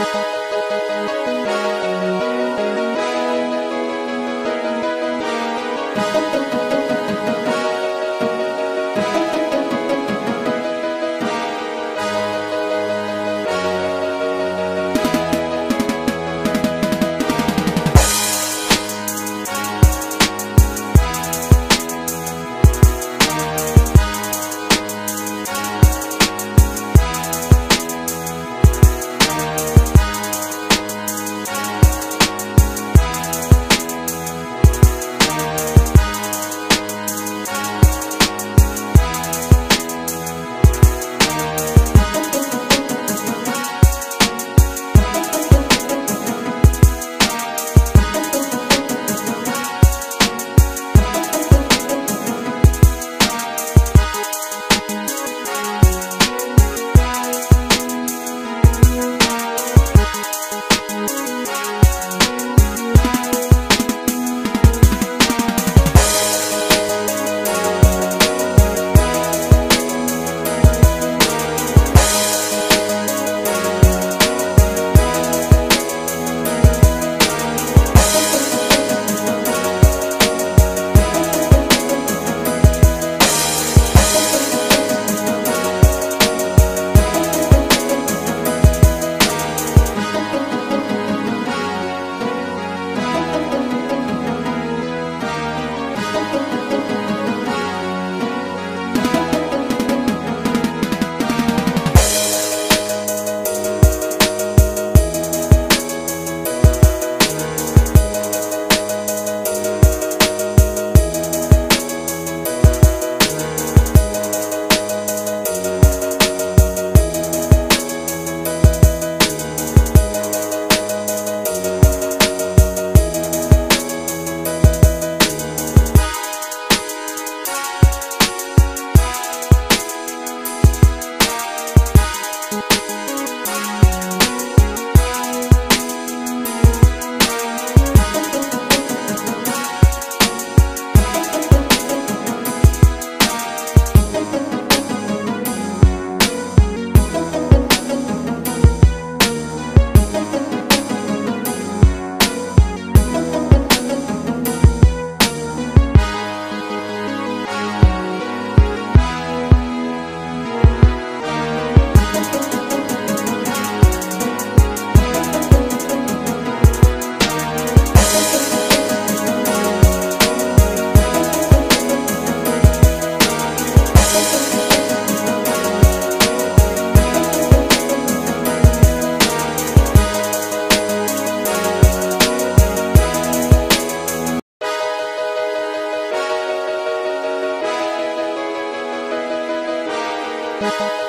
あ。Thank